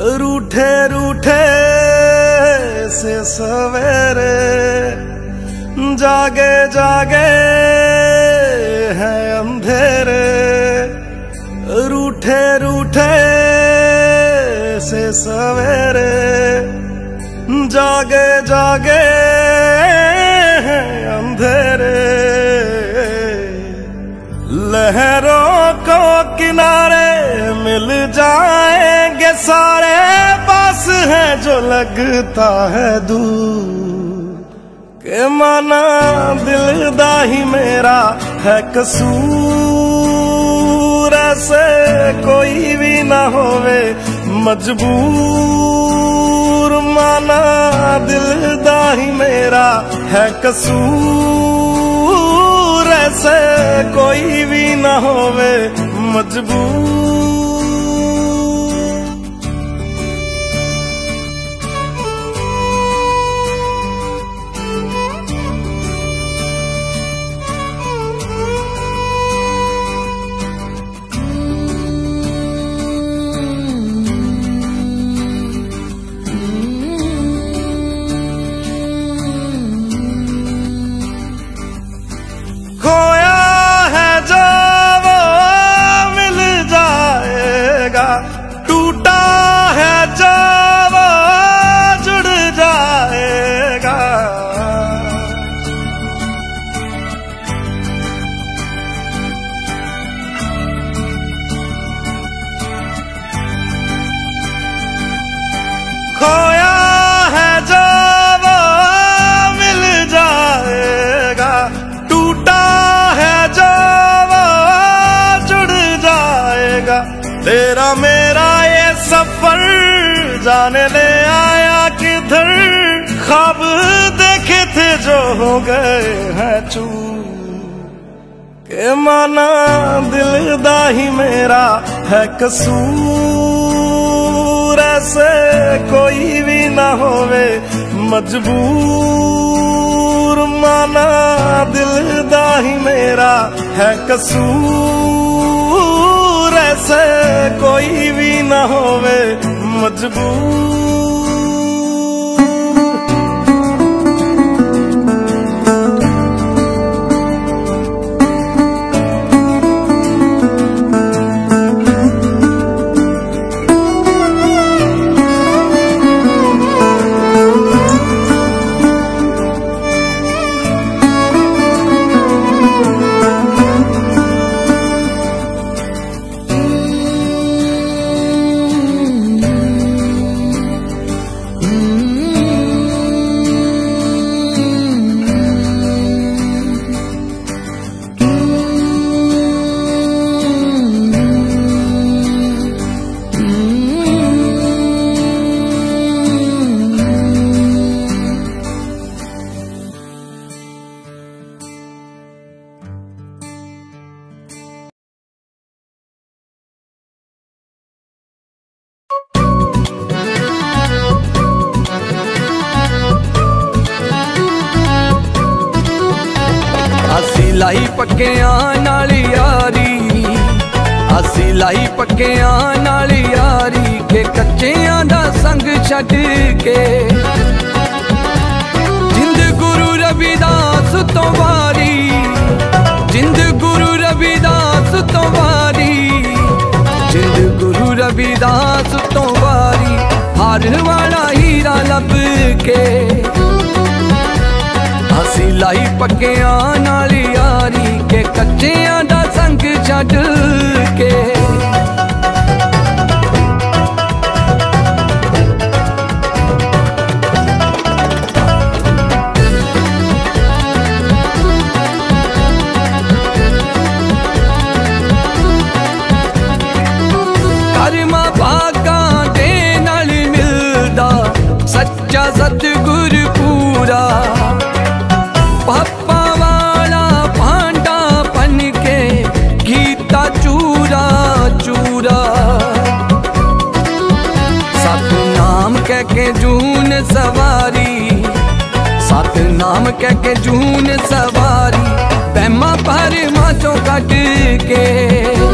रूठे रूठे से सवेरे जागे जागे हैं अंधेरे। रूठे रूठे से सवेरे जागे जागे लगता है दूर के माना दिलदा ही मेरा है कसूर ऐसे कोई भी ना होवे मजबूर माना दिलदा ही मेरा है कसूर ऐसे कोई भी ना होवे मजबूर जाने ले आया किधर? ख्वाब देखे थे जो हो गए हैं चू। के माना दिलदा ही मेरा है कसूर। ऐसे कोई भी ना होवे मजबूर। माना दिलदा ही मेरा है कसूर। ऐसे कोई भी ना होवे मजबूर ਲਾਈ ਪੱਕਿਆਂ ਨਾਲ ਯਾਰੀ। ਅਸੀਂ ਲਾਈ ਪੱਕਿਆਂ ਨਾਲ ਯਾਰੀ ਕੇ ਕੱਚਿਆਂ ਦਾ ਸੰਗ ਛੱਡ ਕੇ। ਜਿੰਦ ਗੁਰੂ ਰਵਿਦਾਸ ਤੋਂ ਵਾਰੀ, ਜਿੰਦ ਗੁਰੂ ਰਵਿਦਾਸ ਤੋਂ ਵਾਰੀ, ਜਿੰਦ ਗੁਰੂ ਰਵਿਦਾਸ ਤੋਂ ਵਾਰੀ, ਹਾਰ ਵਾਲਾ ਹੀਰਾ ਲੱਭ ਕੇ। ਅਸੀਂ ਲਾਈ ਪੱਕਿਆਂ ਨਾਲ ਕੱਚਿਆਂ ਦਾ ਸੰਗ ਛੱਡ कह के जून सवारी। सत नाम कह के जून सवारी। पैमा पर माचो कट के।